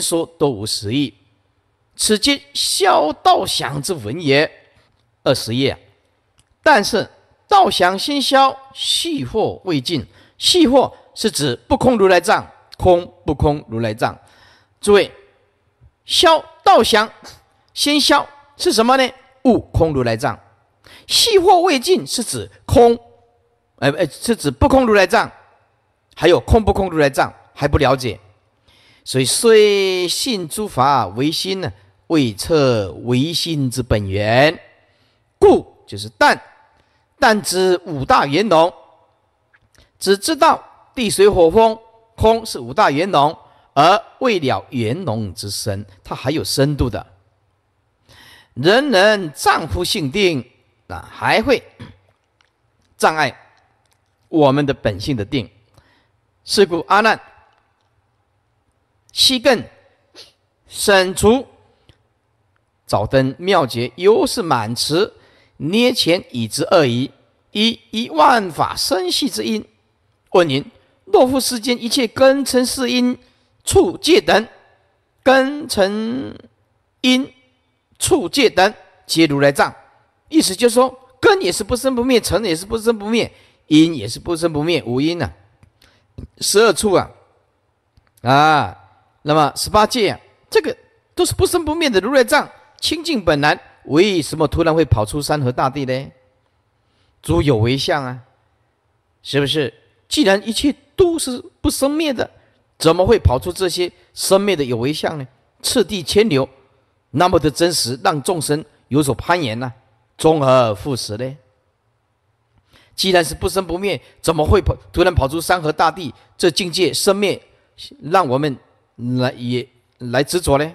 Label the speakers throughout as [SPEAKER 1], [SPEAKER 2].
[SPEAKER 1] 说都无实意。此即消道祥之文也。二十页。但是道祥先消，细惑未尽。细惑是指不空如来藏，空不空如来藏。诸位，消道祥先消是什么呢？悟空如来藏。细惑未尽是指空，哎哎，是指不空如来藏，还有空不空如来藏还不了解，所以虽信诸法唯心呢，未测唯心之本源，故就是但但知五大元龙，只知道地水火风空是五大元龙，而未了元龙之深，它还有深度的，人人丈夫性定。啊，还会障碍我们的本性的定。是故阿难，七更审除早灯妙劫，犹是满池捏前已知二疑：一一万法生系之因。问您：若复世间一切根尘世因处界等，根尘因处界等，皆如来藏。意思就是说，根也是不生不灭，尘也是不生不灭，因也是不生不灭，无因呐。十二处啊，啊，那么十八界啊，这个都是不生不灭的如来藏，清净本来，为什么突然会跑出山河大地呢？诸有为相啊，是不是？既然一切都是不生灭的，怎么会跑出这些生灭的有为相呢？次第迁流，那么的真实，让众生有所攀岩呢？终而复始呢？既然是不生不灭，怎么会跑突然跑出山河大地？这境界生灭，让我们来也来执着呢？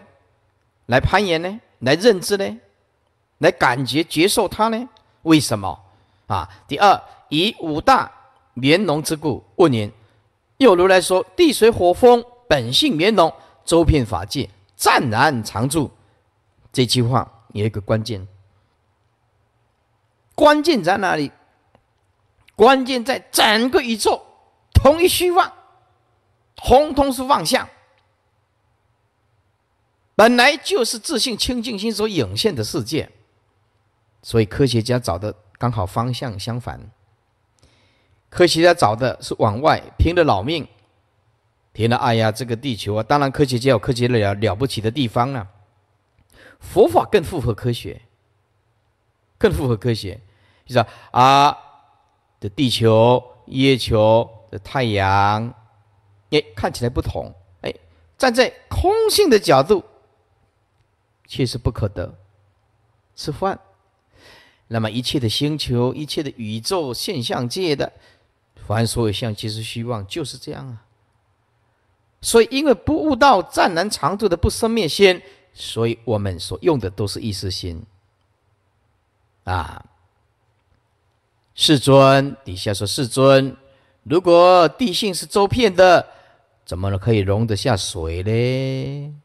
[SPEAKER 1] 来攀岩呢？来认知呢？来感觉接受它呢？为什么？啊！第二，以五大绵浓之故。问您，又如来说：地水火风本性绵浓，周遍法界，湛然常住。这句话有一个关键。关键在哪里？关键在整个宇宙同一虚妄，通通是妄象，本来就是自信清净心所涌现的世界。所以科学家找的刚好方向相反。科学家找的是往外拼了老命，拼了哎呀，这个地球啊！当然，科学家有科学了了不起的地方啊。佛法更符合科学，更符合科学。就是啊，的地球、月球的太阳，哎，看起来不同。哎，站在空性的角度，却是不可得，吃饭。那么一切的星球、一切的宇宙现象界的，凡所有相，即是虚妄，就是这样啊。所以，因为不悟道湛然常住的不生灭心，所以我们所用的都是意识心啊。世尊底下说：“世尊，如果地性是周遍的，怎么可以容得下水呢？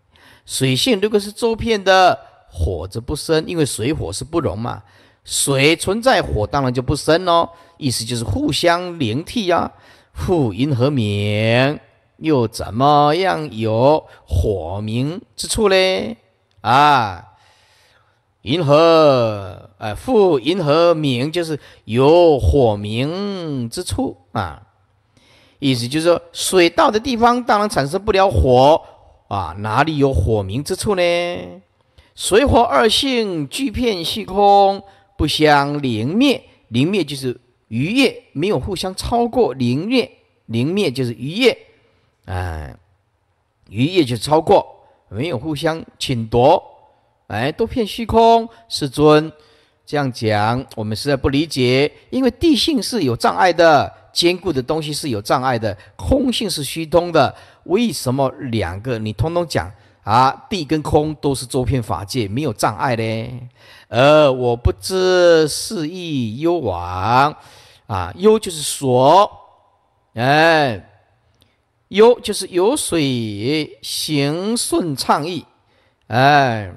[SPEAKER 1] 水性如果是周遍的，火则不生，因为水火是不容嘛。水存在，火当然就不生喽。意思就是互相连替呀。复银河明，又怎么样有火明之处嘞？啊？”银河，哎，复银河明就是有火明之处啊，意思就是说，水到的地方当然产生不了火啊，哪里有火明之处呢？水火二性俱遍虚空，不相灵灭，灵灭就是余业，没有互相超过灵灭，灵灭就是余业，哎，余业就超过，没有互相侵夺。哎，多片虚空，世尊这样讲，我们实在不理解。因为地性是有障碍的，坚固的东西是有障碍的，空性是虚通的。为什么两个你通通讲啊？地跟空都是周遍法界，没有障碍呢？而我不知是意幽往啊，幽就是所，哎，幽就是有水行顺畅意，哎。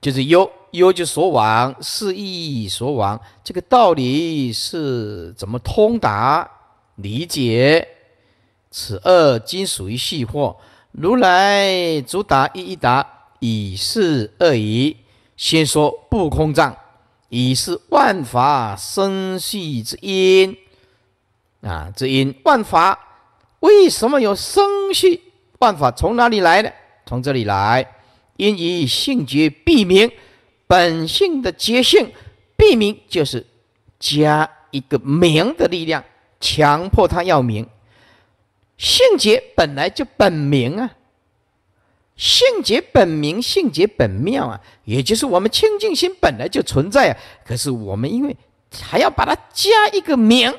[SPEAKER 1] 就是忧忧就所往，是意所往，这个道理是怎么通达理解？此二今属于细惑。如来主答一一答，以是二疑。先说不空藏，以是万法生系之因啊，之因万法为什么有生系？万法从哪里来的？从这里来，因以性觉必明，本性的觉性必明，就是加一个明的力量，强迫他要名。性觉本来就本名啊。性解本名，性解本妙啊，也就是我们清净心本来就存在啊。可是我们因为还要把它加一个名，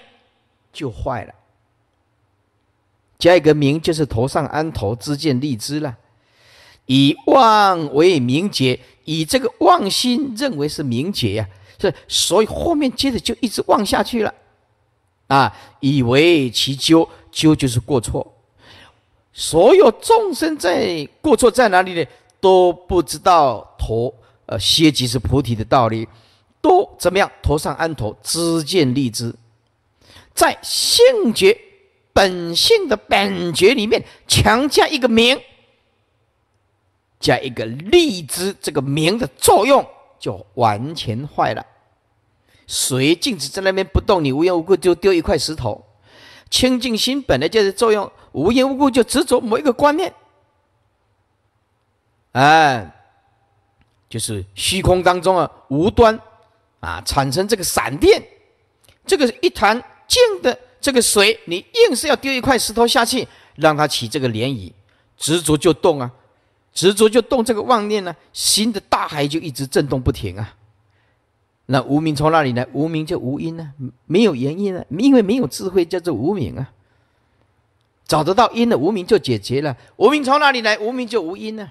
[SPEAKER 1] 就坏了。加一个名，就是头上安头，知见立知了。以妄为名节，以这个妄心认为是名节呀，是所以后面接着就一直妄下去了啊，以为其究，究就是过错。所有众生在过错在哪里呢？都不知道陀呃歇即是菩提的道理，都怎么样？头上安头，知见立知，在性觉本性的本觉里面强加一个名，加一个立知，这个名的作用就完全坏了。水静止在那边不动，你无缘无故就丢一块石头。清净心本来就是作用，无缘无故就执着某一个观念，哎，就是虚空当中啊，无端啊产生这个闪电，这个一潭静的这个水，你硬是要丢一块石头下去，让它起这个涟漪，执着就动啊，执着就动这个妄念呢，心的大海就一直震动不停啊。那无名从哪里来？无名就无因呢，没有原因呢，因为没有智慧，叫做无名啊。找得到因的无名就解决了。无名从哪里来？无名就无因呢。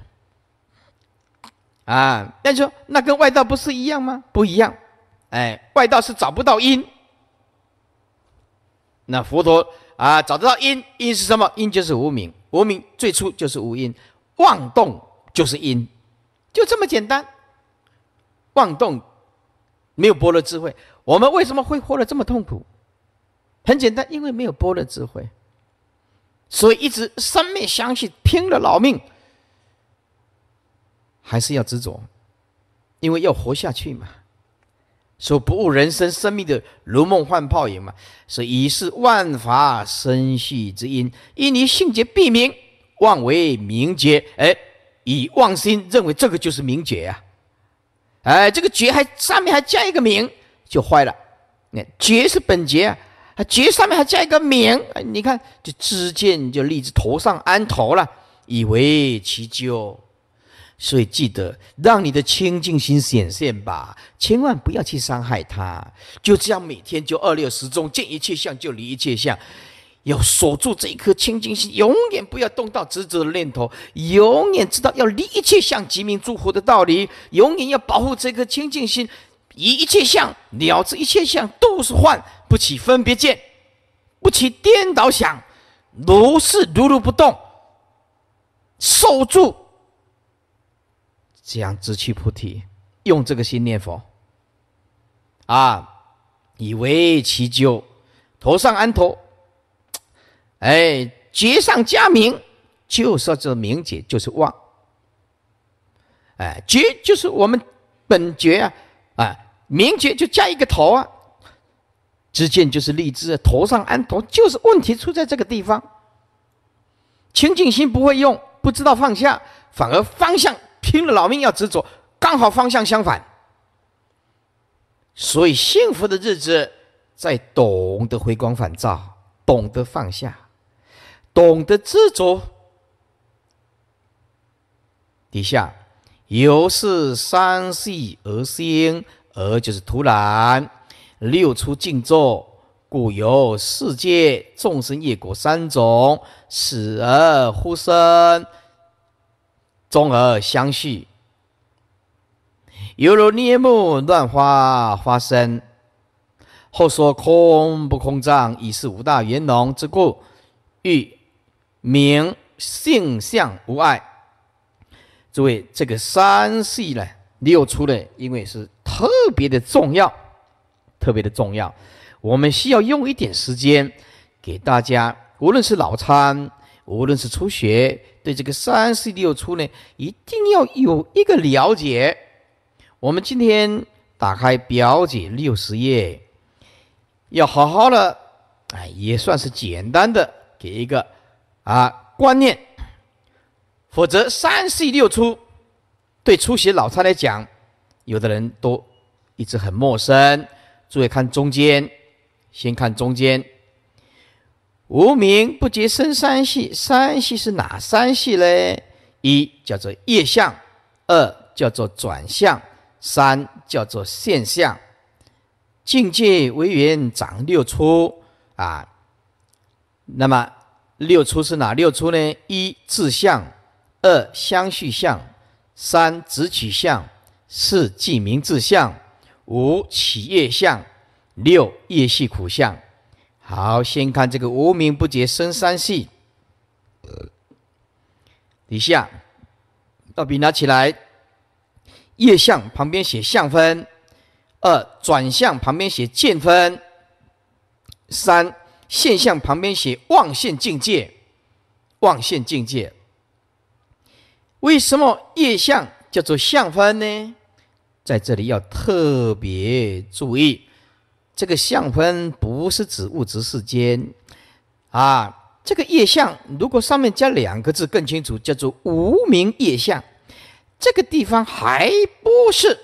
[SPEAKER 1] 啊，那说那跟外道不是一样吗？不一样。哎，外道是找不到因，那佛陀啊找得到因，因是什么？因就是无名，无名最初就是无因，妄动就是因，就这么简单。妄动。没有般若智慧，我们为什么会活得这么痛苦？很简单，因为没有般若智慧，所以一直生命相续，拼了老命，还是要执着，因为要活下去嘛。说不悟人生生命的如梦幻泡影嘛，所以是万法生系之因，因你性觉必明，妄为明觉，哎，以妄心认为这个就是明觉呀。哎，这个觉还上面还加一个名，就坏了。你看觉是本觉啊，觉上面还加一个名，你看就知见就立在头上安头了，以为其咎。所以记得让你的清净心显现吧，千万不要去伤害它。就这样每天就二六时中，见一切相就离一切相。要锁住这一颗清净心，永远不要动到执着的念头，永远知道要离一切相即名诸佛的道理，永远要保护这颗清净心，以一切相了知一切相都是幻，不起分别见，不起颠倒想，如是如如不动，守住，这样直取菩提，用这个心念佛，啊，以为其究，头上安头。哎，绝上加名，就说这名节，就是妄。哎，觉就是我们本觉啊，啊，名觉就加一个头啊，知见就是立志，头上安头，就是问题出在这个地方。清净心不会用，不知道放下，反而方向拼了老命要执着，刚好方向相反。所以幸福的日子，在懂得回光返照，懂得放下。懂得知足，底下由是三系而生，而就是突然六出静坐，故有世界众生业果三种，死而复生，终而相续，犹如涅木乱花花生。后说空不空藏，已是五大圆融之故，欲。名性相无碍，诸位，这个三系呢，六出呢，因为是特别的重要，特别的重要，我们需要用一点时间给大家无论是脑参，无论是初学，对这个三四六出呢，一定要有一个了解。我们今天打开表解六十页，要好好的，哎，也算是简单的给一个啊观念，否则三系六出对初学老参来讲，有的人都一直很陌生。注意看中间，先看中间。无名不结生三系，三系是哪三系嘞？一叫做业相，二叫做转向，三叫做现象。境界为缘长六出啊。那么六出是哪六出呢？一自相，二相续相，三直取相，四记名自相。五起业相，六业系苦相。好，先看这个无名不觉生三系。底下，到笔拿起来，业相旁边写相分，二转向旁边写见分，三现象旁边写望现境界，望现境界。为什么业相叫做相分呢？在这里要特别注意，这个相分不是指物质世间啊。这个业相如果上面加两个字更清楚，叫做无名业相。这个地方还不是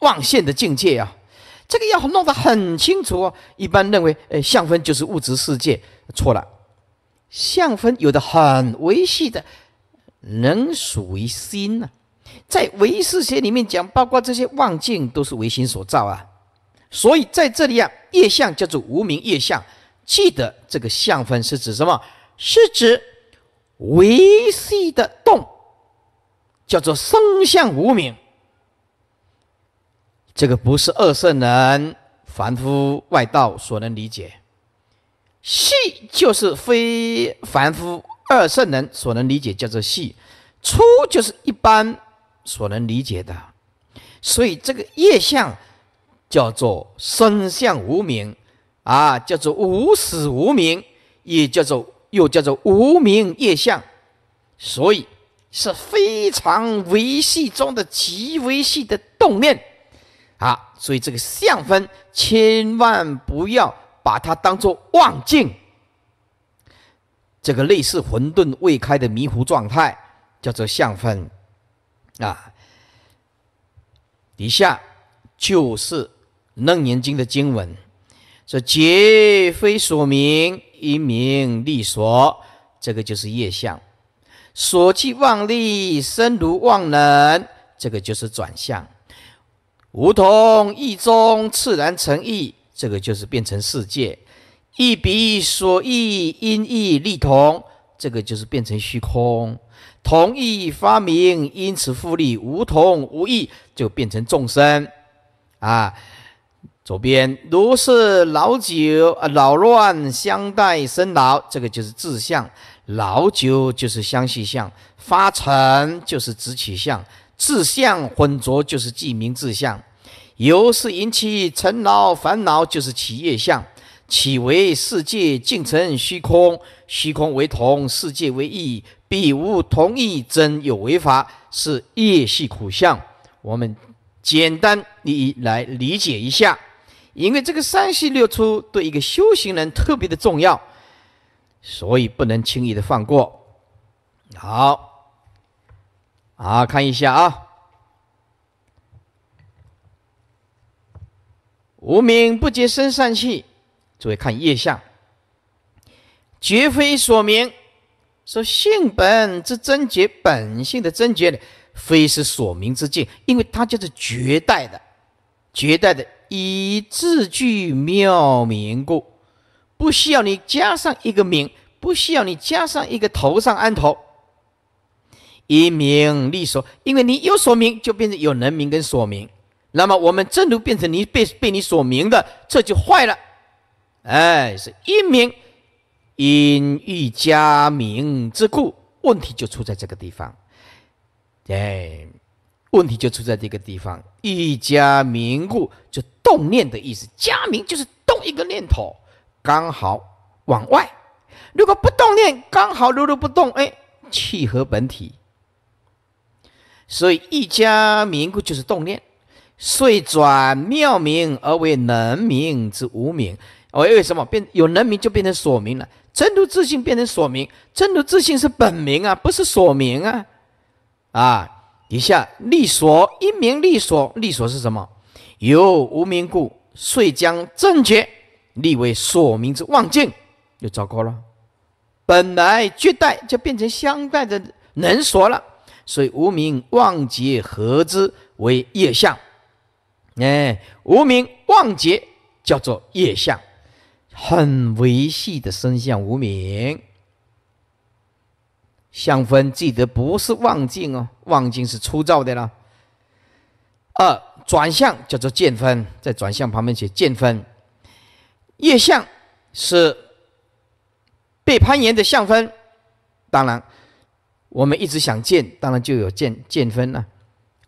[SPEAKER 1] 望现的境界啊。这个要弄得很清楚哦。一般认为，呃，相分就是物质世界，错了。相分有的很微细的，能属于心呢。在唯识学里面讲，包括这些妄境都是唯心所造啊，所以在这里啊，业相叫做无名业相。记得这个相分是指什么？是指维系的动，叫做生相无名。这个不是二圣人、凡夫、外道所能理解，系就是非凡夫、二圣人所能理解，叫做系。出就是一般。所能理解的，所以这个业相叫做生相无名啊，叫做无始无名，也叫做又叫做无名业相，所以是非常维系中的极维系的动念，所以这个相分千万不要把它当做妄境，这个类似混沌未开的迷糊状态，叫做相分。啊，底下就是《楞严经》的经文，说劫非所名，因名利所，这个就是业相；所即妄力，身如妄能，这个就是转向；无同意中，自然成意，这个就是变成世界；一笔所异，因异利同，这个就是变成虚空。同意发明，因此复利；无同无异，就变成众生。啊，左边如是老久啊，老乱相待生老，这个就是志相；老久就是相续相；发成就是直取相；自相混浊就是记名自相；由是引起尘劳烦恼，就是起业相。起为世界尽成虚空，虚空为同，世界为异。彼无同意，真有为法，是业系苦相。我们简单你来理解一下，因为这个三系六出对一个修行人特别的重要，所以不能轻易的放过。好，好看一下啊，无名不觉生善气，诸位看业相，绝非所名。说性本之真觉，本性的真觉呢，非是所明之境，因为它就是绝代的，绝代的以字句妙名故，不需要你加上一个名，不需要你加上一个头上安头，以名利所，因为你有所名，就变成有人名跟所名，那么我们正如变成你被被你所名的，这就坏了，哎，是一名。因欲加名之故，问题就出在这个地方。哎，问题就出在这个地方。欲加名故，就动念的意思。加名就是动一个念头，刚好往外，如果不动念，刚好如如不动，哎，契合本体。所以一家名故就是动念，遂转妙名而为能名之无名。哦，为什么变有能名就变成所名了？真如自信变成所名，真如自信是本名啊，不是所名啊。啊，以下立所因名立所，立所是什么？有无名故，遂将正觉立为所名之妄境，又糟糕了。本来绝代就变成相待的能所了。所以无名妄结合之为业相，哎，无名妄结叫做业相，很维系的生相无名。相分记得不是妄境哦，妄境是粗糙的啦。二转向叫做见分，在转向旁边写见分。业相是被攀岩的相分，当然。我们一直想见，当然就有见见分了。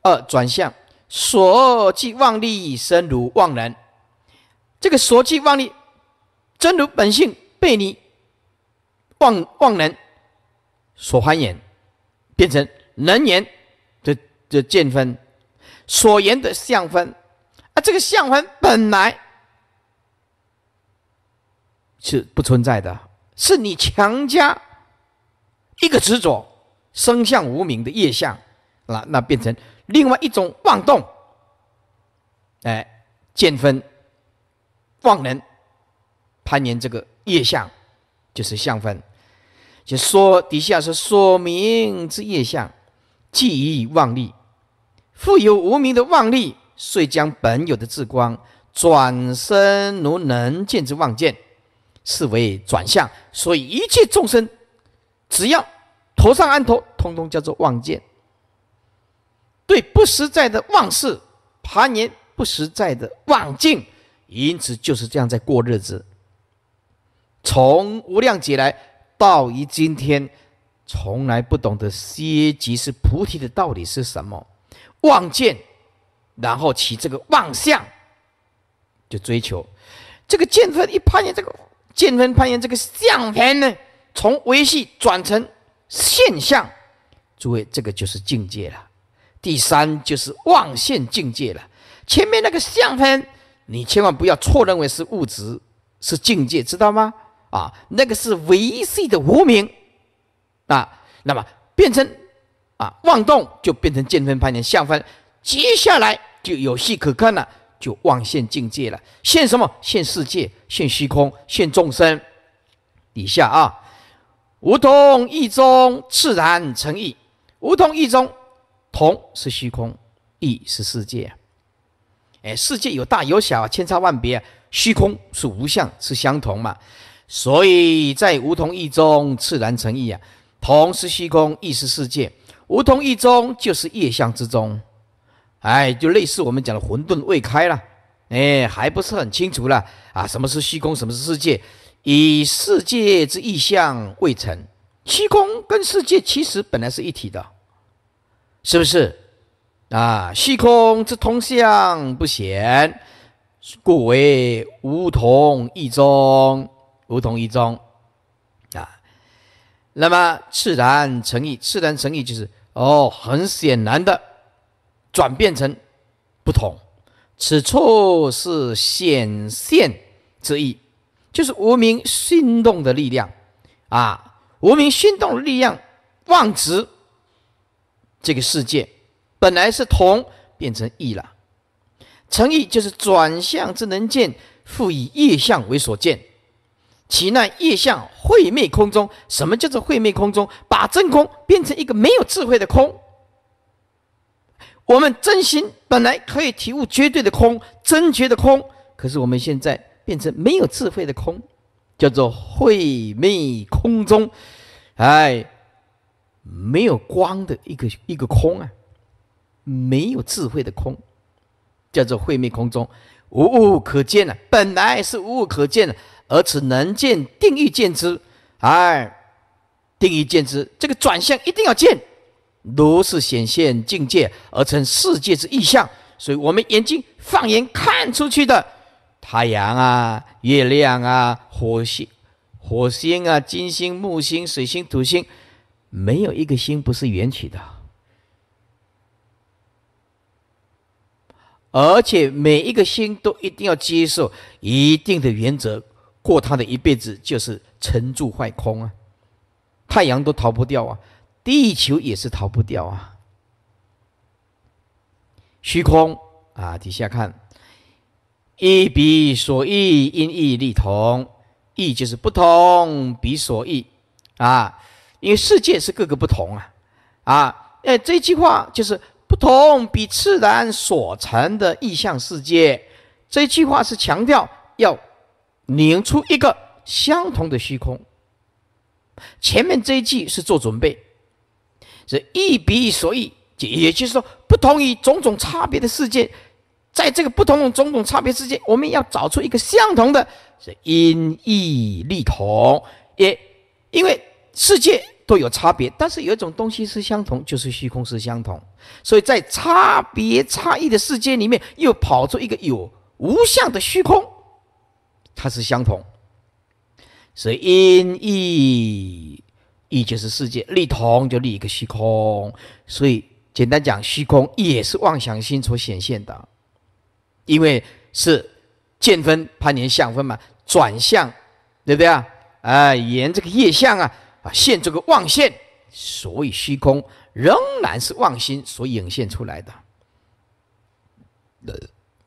[SPEAKER 1] 二转向所即妄力生如妄人，这个所即妄力真如本性被你妄妄人所攀言，变成能言的的见分，所言的相分啊，这个相分本来是不存在的，是你强加一个执着。生相无名的业相，那那变成另外一种妄动，哎，见分妄能攀岩这个业相，就是相分。就说底下是说明之业相，既以妄力，复有无名的妄力，遂将本有的智光转身如能见之妄见，是为转向。所以一切众生，只要。头上安头，通通叫做妄见。对不实在的妄事攀岩，不实在的妄境，因此就是这样在过日子。从无量劫来到于今天，从来不懂得歇即是菩提的道理是什么。妄见，然后起这个妄相，就追求这个见分一攀岩，这个见分攀岩这个相分呢，从维系转成。现象，诸位，这个就是境界了。第三就是妄现境界了。前面那个相分，你千万不要错认为是物质，是境界，知道吗？啊，那个是维系的无名啊。那么变成啊妄动，就变成见分判念相分。接下来就有戏可看了，就妄现境界了。现什么？现世界，现虚空，现众生。底下啊。无同意中，自然成意。无同意中，同是虚空，意是世界。哎，世界有大有小，千差万别；虚空是无相，是相同嘛。所以在无同意中，自然成意啊。同是虚空，意是世界。无同意中，就是业相之中。哎，就类似我们讲的混沌未开了。哎，还不是很清楚了啊？什么是虚空？什么是世界？以世界之意象未成，虚空跟世界其实本来是一体的，是不是？啊，虚空之通相不显，故为无同一中，无同一中啊。那么自然成意，自然成意就是哦，很显然的转变成不同，此处是显现之意。就是无名心动的力量，啊，无名心动的力量，妄执这个世界，本来是同，变成异了。成异就是转向之能见，复以业相为所见，其那业相会昧空中。什么叫做会昧空中？把真空变成一个没有智慧的空。我们真心本来可以体悟绝对的空，真觉的空，可是我们现在。变成没有智慧的空，叫做晦昧空中，哎，没有光的一个一个空啊，没有智慧的空，叫做晦昧空中，无物可见啊，本来是无物可见的，而此能见定义见之，哎，定义见之，这个转向一定要见，如是显现境界而成世界之意象，所以我们眼睛放眼看出去的。太阳啊，月亮啊，火星、火星啊、金星、木星、水星、土星，没有一个星不是缘起的，而且每一个星都一定要接受一定的原则，过他的一辈子就是沉住坏空啊，太阳都逃不掉啊，地球也是逃不掉啊，虚空啊，底下看。一比所异，因异立同。异就是不同，比所异啊。因为世界是各个不同啊啊。哎，这句话就是不同比自然所成的意象世界。这句话是强调要拧出一个相同的虚空。前面这一句是做准备，是异比所异，也就是说不同于种种差别的世界。在这个不同的种种差别之间，我们要找出一个相同的，是因异立同。也因为世界都有差别，但是有一种东西是相同，就是虚空是相同。所以在差别差异的世界里面，又跑出一个有无相的虚空，它是相同。所以因异异就是世界，立同就立一个虚空。所以简单讲，虚空也是妄想心所显现的。因为是见分攀连相分嘛，转向，对不对啊？哎，沿这个业相啊，啊现这个妄现，所以虚空仍然是妄心所引现出来的。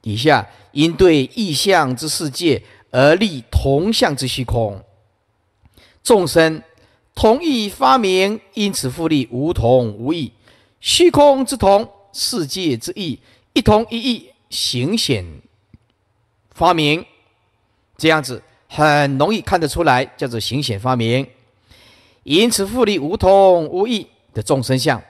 [SPEAKER 1] 底下因对异相之世界而立同相之虚空，众生同意发明，因此复立无同无异，虚空之同，世界之异，一同一异。形显发明，这样子很容易看得出来，叫做形显发明。因此，复利无同无异的众生相。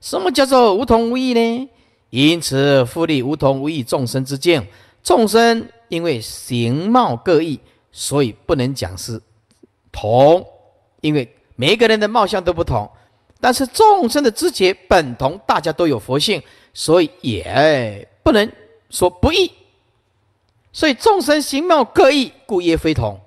[SPEAKER 1] 什么叫做无同无异呢？因此，复利无同无异众生之见。众生因为形貌各异，所以不能讲是同，因为每个人的貌相都不同。但是众生的知觉本同，大家都有佛性，所以也。不能说不异，所以众生形貌各异，故曰非同；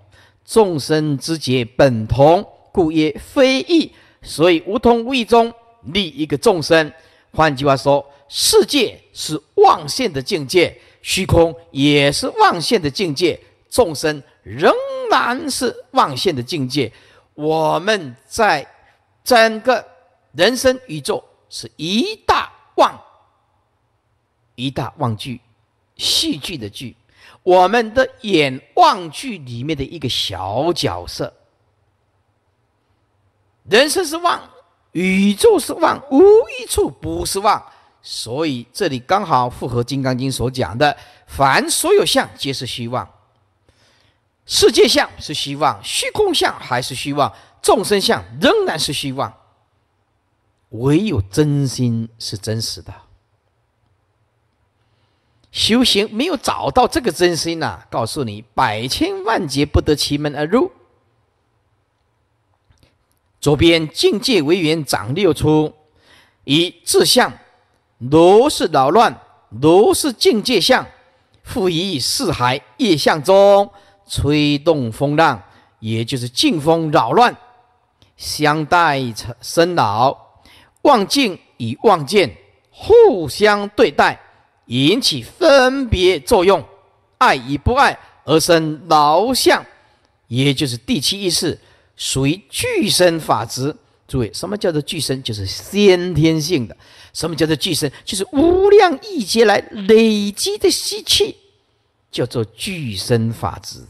[SPEAKER 1] 众生之节本同，故曰非异。所以无同无异中立一个众生。换句话说，世界是妄现的境界，虚空也是妄现的境界，众生仍然是妄现的境界。我们在整个人生宇宙是一大妄。一大望剧，戏剧的剧，我们的演望剧里面的一个小角色。人生是妄，宇宙是妄，无一处不是妄。所以这里刚好符合《金刚经》所讲的：凡所有相，皆是虚妄。世界相是虚妄，虚空相还是虚妄，众生相仍然是虚妄。唯有真心是真实的。修行没有找到这个真心呐，告诉你百千万劫不得其门而入。左边境界为缘长六出，以志相，如是扰乱，如是境界相，复以四海业相中吹动风浪，也就是境风扰乱，相待生老，望境与望见互相对待。引起分别作用，爱与不爱而生劳相，也就是第七意识，属于具身法执。诸位，什么叫做具身？就是先天性的。什么叫做具身？就是无量亿劫来累积的习气，叫做具身法执，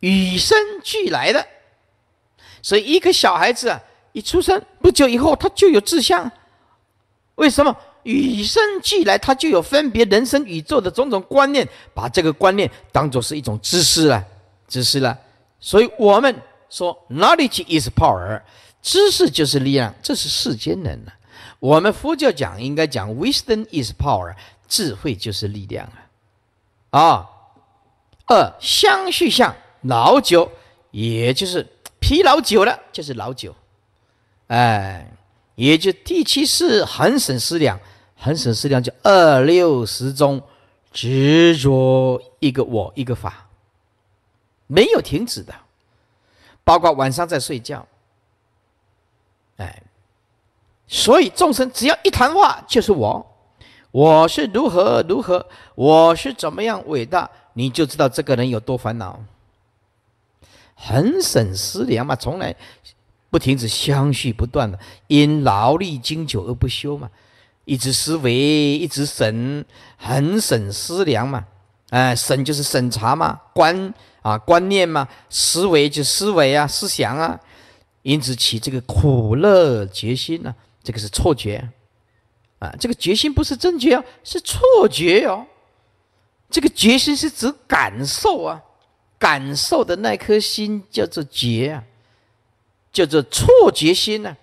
[SPEAKER 1] 与生俱来的。所以，一个小孩子啊，一出生不久以后，他就有志向。为什么与生俱来，他就有分别人生宇宙的种种观念，把这个观念当做是一种知识了，知识了。所以我们说，knowledge is power，知识就是力量，这是世间人了。我们佛教讲应该讲 wisdom is power，智慧就是力量啊。啊，二相续相老酒，也就是疲劳久了，就是老酒，哎。也就第七世恒省思量，恒省思量就二六十中执着一个我一个法，没有停止的，包括晚上在睡觉，哎，所以众生只要一谈话就是我，我是如何如何，我是怎么样伟大，你就知道这个人有多烦恼，很省思量嘛，从来不停止相续不断的，因劳力经久而不休嘛，一直思维，一直审，很省思量嘛，哎，审就是审查嘛，观。啊，观念嘛，思维就思维啊，思想啊，因此起这个苦乐决心呢，这个是错觉，啊，这个决心不是真觉哦，是错觉哦。这个决心是指感受啊，感受的那颗心叫做觉啊，叫做错觉心呢，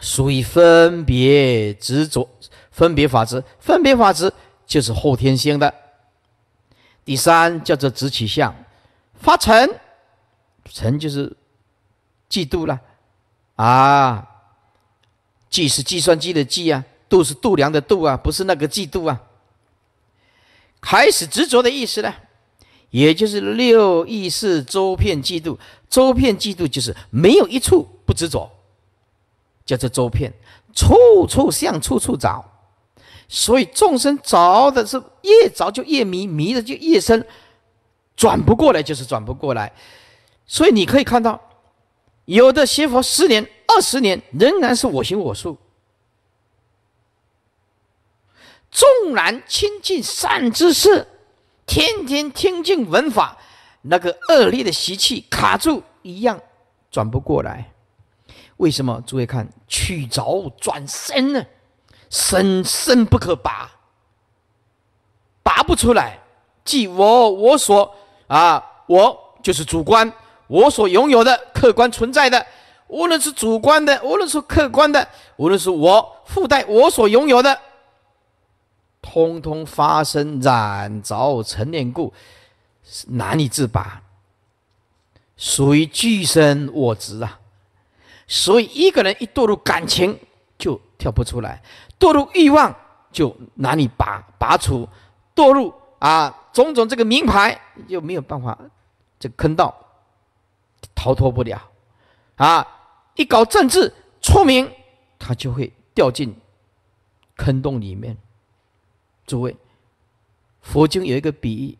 [SPEAKER 1] 属于分别执着，分别法执，分别法执就是后天性的。第三叫做执取相，发沉，沉就是嫉妒了啊，计是计算机的计啊，度是度量的度啊，不是那个嫉妒啊。开始执着的意思呢，也就是六意识周遍嫉妒，周遍嫉妒就是没有一处不执着，叫做周遍，处处向，处处找。所以众生着的是越着就越迷，迷的就越深，转不过来就是转不过来。所以你可以看到，有的学佛十年、二十年，仍然是我行我素。纵然亲近善知识，天天听经闻法，那个恶劣的习气卡住，一样转不过来。为什么？诸位看，曲轴转身呢？深深不可拔，拔不出来。即我我所啊，我就是主观，我所拥有的客观存在的，无论是主观的，无论是客观的，无论是我附带我所拥有的，通通发生染着成念故，难以自拔，属于具身我执啊。所以一个人一堕入感情，就跳不出来。堕入欲望就难以拔拔除，堕入啊种种这个名牌就没有办法这个坑道逃脱不了啊！一搞政治出名，他就会掉进坑洞里面。诸位，佛经有一个比喻，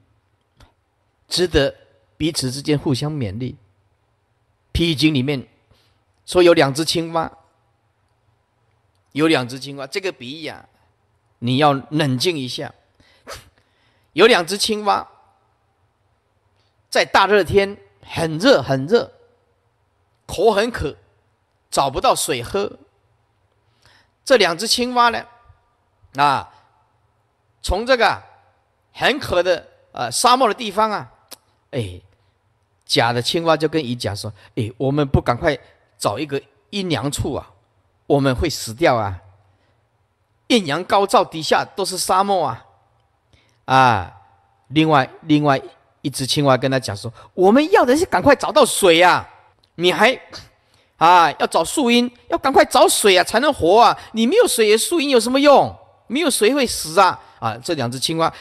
[SPEAKER 1] 值得彼此之间互相勉励。披经里面说有两只青蛙。有两只青蛙，这个比喻啊，你要冷静一下。有两只青蛙，在大热天，很热很热，口很渴，找不到水喝。这两只青蛙呢，啊，从这个很渴的呃沙漠的地方啊，哎，甲的青蛙就跟乙甲说：“哎，我们不赶快找一个阴凉处啊？”我们会死掉啊！艳阳高照，底下都是沙漠啊！啊，另外另外一只青蛙跟他讲说：“我们要的是赶快找到水呀！你还啊，要找树荫，要赶快找水啊，才能活啊！你没有水，树荫有什么用？没有水会死啊！啊，这两只青蛙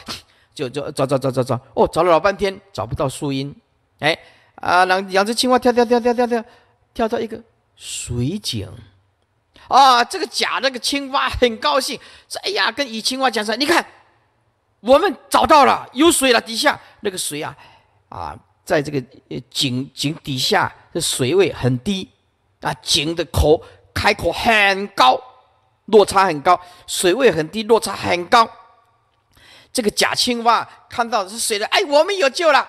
[SPEAKER 1] 就就找找找找找，哦，找了老半天找不到树荫，哎啊，两两只青蛙跳跳跳跳跳跳，跳到一个水井。”啊，这个假那个青蛙很高兴，说：“哎呀，跟乙青蛙讲说，你看，我们找到了，有水了，底下那个水啊，啊，在这个井井底下的水位很低，啊，井的口开口很高，落差很高，水位很低，落差很高。这个假青蛙看到是水的，哎，我们有救了，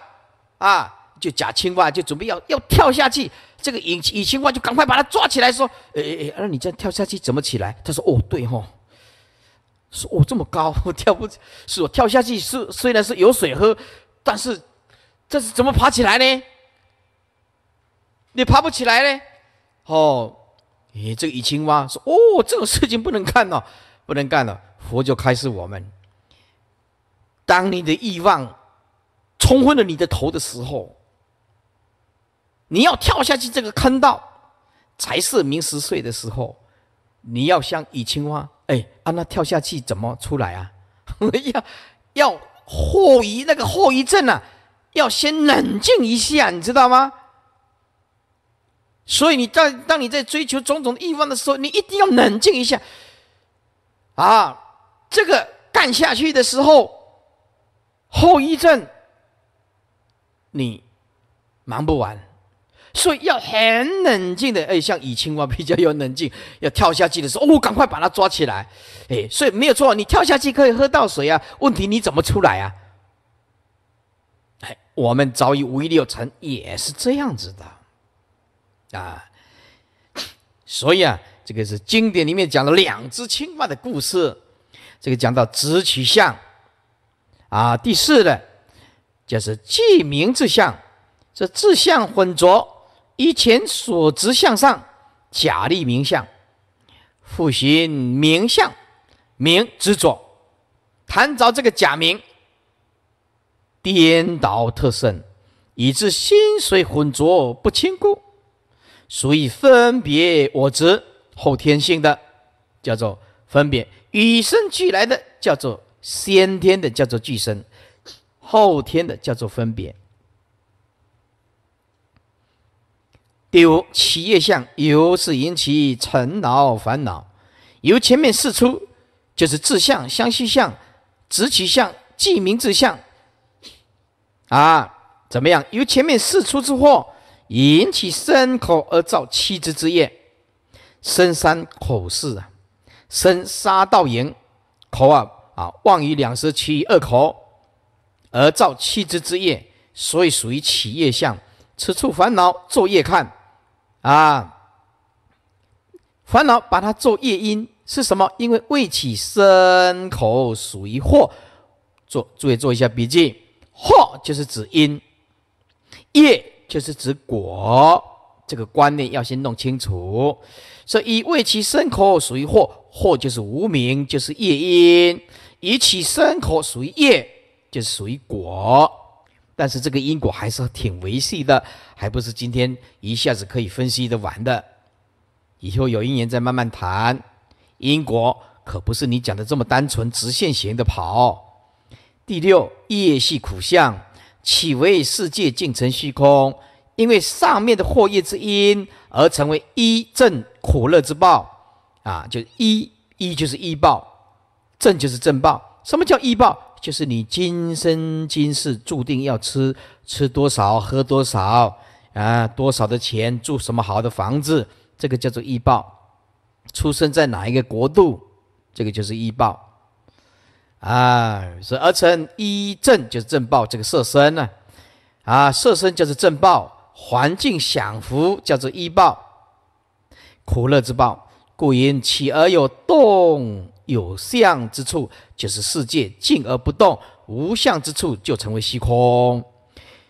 [SPEAKER 1] 啊，就假青蛙就准备要要跳下去。”这个隐隐青蛙就赶快把他抓起来，说：“哎哎哎，那你这样跳下去怎么起来？”他说：“哦，对哈，说哦这么高，我跳不。是我跳下去是虽然是有水喝，但是这是怎么爬起来呢？你爬不起来呢？哦，哎，这个蚁青蛙说：哦，这种事情不能干了，不能干了。佛就开示我们：当你的欲望冲昏了你的头的时候。”你要跳下去这个坑道，才是明十岁的时候。你要像蚁青蛙，哎，啊，那跳下去怎么出来啊？要要后遗那个后遗症啊，要先冷静一下，你知道吗？所以你在当你在追求种种欲望的时候，你一定要冷静一下。啊，这个干下去的时候，后遗症你忙不完，所以要很冷静的。哎，像蚁青蛙比较有冷静，要跳下去的时候，哦，赶快把它抓起来。哎，所以没有错，你跳下去可以喝到水啊。问题你怎么出来啊？哎，我们早已五欲六尘也是这样子的啊。所以啊。这个是经典里面讲了两只青蛙的故事，这个讲到直取相，啊，第四呢，就是记名之相，这志相混浊，以前所执向上，假立名相，复行名相，名执着，谈着这个假名，颠倒特甚，以致心水浑浊不清故，所以分别我执。后天性的叫做分别，与生俱来的叫做先天的叫做俱生，后天的叫做分别。第五，企业相由是引起尘恼烦恼，由前面四出就是志相、相续相、直取相、记名志相啊，怎么样？由前面四出之祸引起身口而造七之之业。身三口四啊，身杀盗淫，口啊啊妄于两舌，其二口，而造七之之业，所以属于起业相。此处烦恼作业看啊，烦恼把它做业因是什么？因为未起身口属于祸，做注意做一下笔记，祸就是指因，业就是指果，这个观念要先弄清楚。所以，为其生口属于祸，祸就是无名，就是业因；一起生口属于业，就是属于果。但是这个因果还是挺维系的，还不是今天一下子可以分析的完的。以后有一年再慢慢谈。因果可不是你讲的这么单纯直线型的跑。第六，业系苦相，岂为世界尽成虚空？因为上面的祸业之因。而成为一正苦乐之报啊，就一一就是一报，正就是正报。什么叫易报？就是你今生今世注定要吃吃多少，喝多少啊，多少的钱，住什么好的房子，这个叫做易报。出生在哪一个国度，这个就是易报啊。是而成一正就是正报，这个色身呢啊，色身就是正报。环境享福叫做易报，苦乐之报，故因起而有动有相之处，就是世界静而不动，无相之处就成为虚空。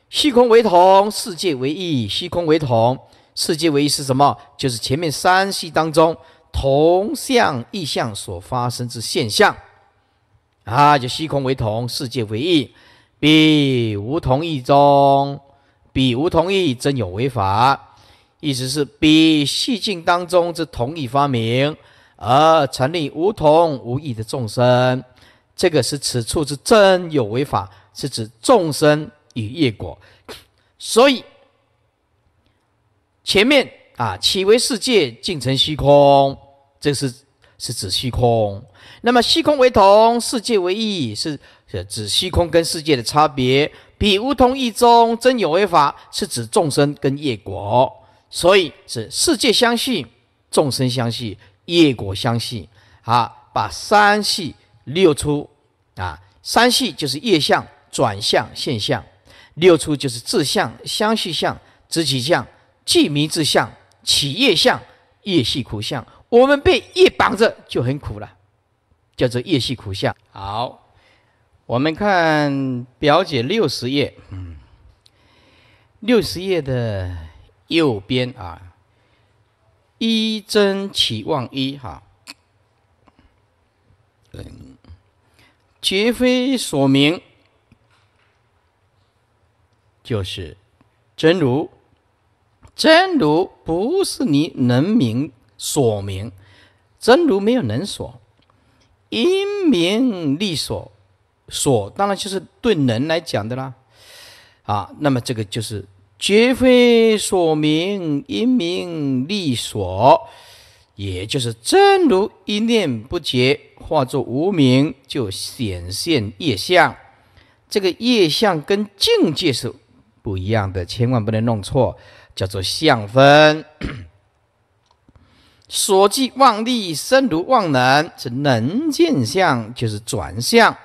[SPEAKER 1] 虚空为同，世界为异。虚空为同，世界为异是什么？就是前面三系当中同相异相所发生之现象啊，就虚空为同，世界为异，彼无同异中。彼无同意，真有为法。意思是，彼细境当中之同意发明，而成立无同无异的众生，这个是此处之真有为法，是指众生与业果。所以前面啊，岂为世界尽成虚空？这是是指虚空。那么虚空为同，世界为异，是指虚空跟世界的差别。彼无同异中，真有为法，是指众生跟业果，所以是世界相续，众生相续，业果相系。啊，把三系六出啊，三系就是业相、转向、现象；六出就是自相、相续相、知起相、记迷之相、起业相、业系苦相。我们被业绑着就很苦了，叫做业系苦相。好。我们看表姐六十页，嗯，六十页的右边啊，一真起望一哈，嗯，绝非所明，就是真如，真如不是你能明所明，真如没有能所，因明立所。所当然就是对人来讲的啦，啊，那么这个就是绝非所名因名利所，也就是真如一念不绝，化作无名，就显现业相。这个业相跟境界是不一样的，千万不能弄错，叫做相分。所即妄力身如妄能，是能见相，就是转向。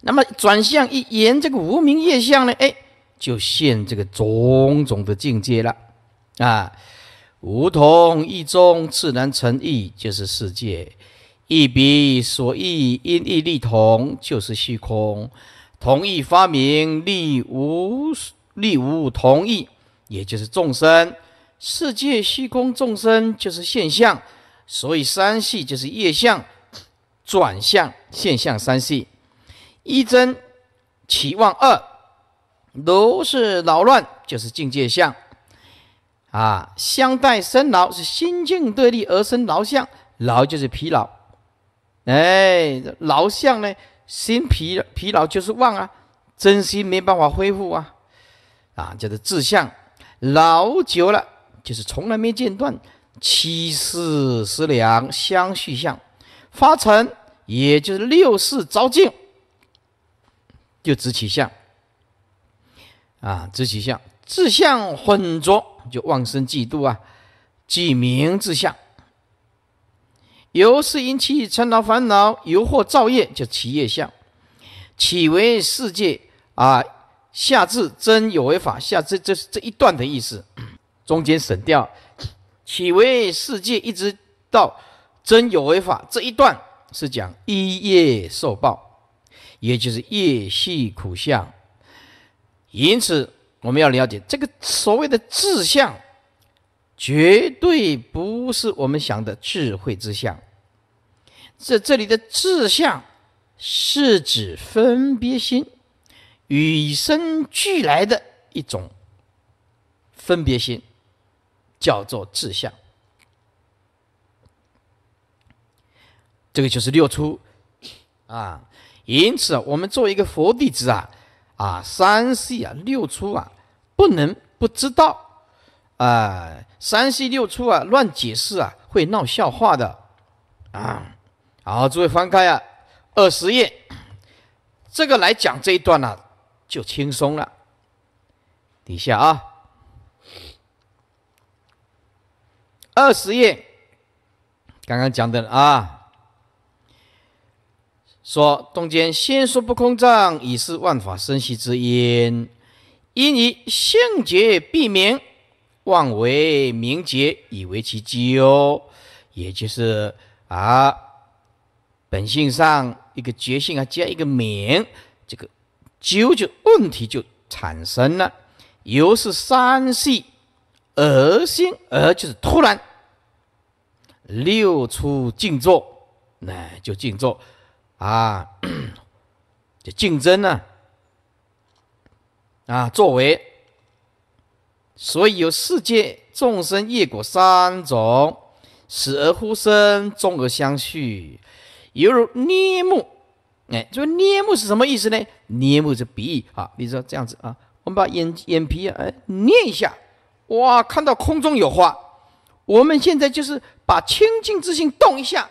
[SPEAKER 1] 那么转向一言，这个无名业相呢？哎，就现这个种种的境界了啊！无同一中，自然成异，就是世界。一彼所异，因异力同，就是虚空。同异发明，力无力无同异，也就是众生。世界虚空众生就是现象，所以三系就是业相转向现象三系。一真其望二都是扰乱，就是境界相啊。相待生劳是心境对立而生劳相，劳就是疲劳。哎，劳相呢，心疲疲劳就是忘啊，真心没办法恢复啊啊，叫做志向，劳久了。就是从来没间断，七世十两相续相发成，也就是六世招境，就执起相啊，执其相，志相混浊，就妄生嫉妒啊，即名志相。由是因其尘劳烦恼，由惑造业，就起业相，起为世界啊，下至真有为法，下至这是这一段的意思。中间省掉，起为世界，一直到真有为法这一段是讲一业受报，也就是业系苦相。因此，我们要了解这个所谓的志向，绝对不是我们想的智慧之相。这这里的志向是指分别心与生俱来的一种分别心。叫做志向，这个就是六出啊。因此，我们作为一个佛弟子啊，啊，三系啊，六出啊，不能不知道啊。三系六出啊，乱解释啊，会闹笑话的啊。好，诸位翻开啊，二十页，这个来讲这一段呢，就轻松了。底下啊。二十页，刚刚讲的啊，说中间先说不空藏，以是万法生息之因，因以性觉必明，妄为明觉，以为其究，也就是啊，本性上一个觉性啊，加一个明，这个究就问题就产生了，由是三系而心，而就是突然。六出静坐，那就静坐。啊，就竞争呢啊，作为，所以有世界众生业果三种，死而复生，终而相续，犹如捏木。哎，这个捏木是什么意思呢？捏木是比喻啊，比如说这样子啊，我们把眼眼皮啊，哎捏一下，哇，看到空中有花。我们现在就是把清净之心动一下，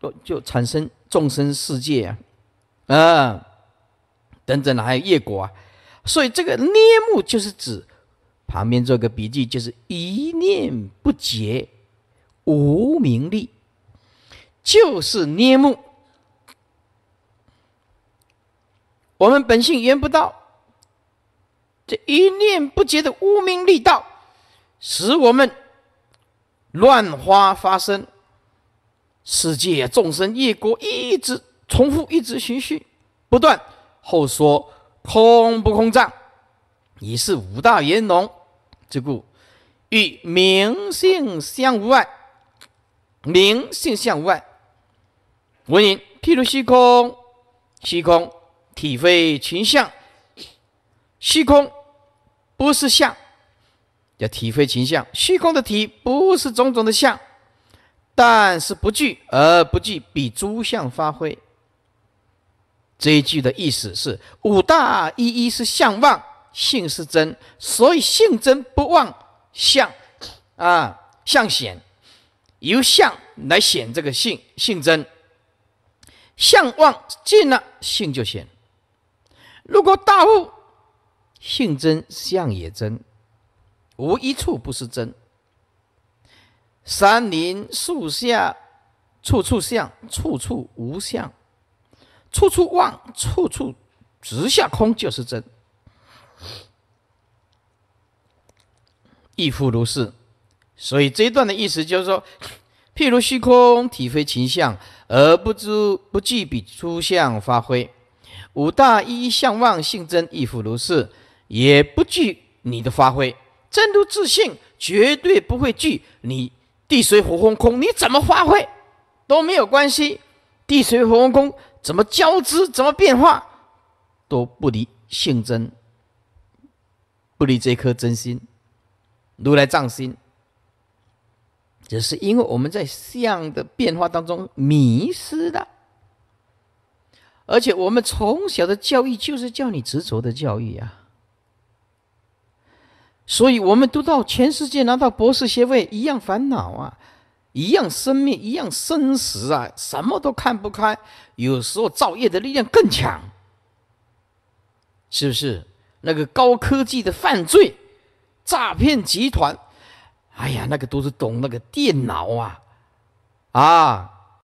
[SPEAKER 1] 就就产生众生世界啊，啊，等等，还有业果啊。所以这个念目就是指旁边做个笔记，就是一念不绝，无名利，就是念目。我们本性缘不到，这一念不绝的无名利道，使我们。乱花发生，世界众生业果一直重复，一直循序不断。后说空不空藏，已是五大圆融之故，与明性相无碍。明性相无碍。文言譬如虚空，虚空体非群相，虚空不是相。叫体非情相，虚空的体不是种种的相，但是不具而不具，比诸相发挥。这一句的意思是：五大一一是相妄，性是真，所以性真不妄相啊，相显由相来显这个性性真，相妄尽了，性就显。如果大悟，性真相也真，无一处不是真。山林树下，处处相，处处无相。处处望，处处直下空，就是真。亦复如是。所以这一段的意思就是说，譬如虚空体非情相，而不知不具比诸相发挥。五大一一相望性真，亦复如是，也不具你的发挥。真如自性，绝对不会具你地水火风空，你怎么发挥都没有关系。地水火风空。怎么交织，怎么变化，都不离性真，不离这颗真心，如来藏心。只是因为我们在相的变化当中迷失了，而且我们从小的教育就是叫你执着的教育啊，所以我们读到全世界拿到博士学位一样烦恼啊。一样生命，一样生死啊！什么都看不开，有时候造业的力量更强，是不是？那个高科技的犯罪、诈骗集团，哎呀，那个都是懂那个电脑啊，啊，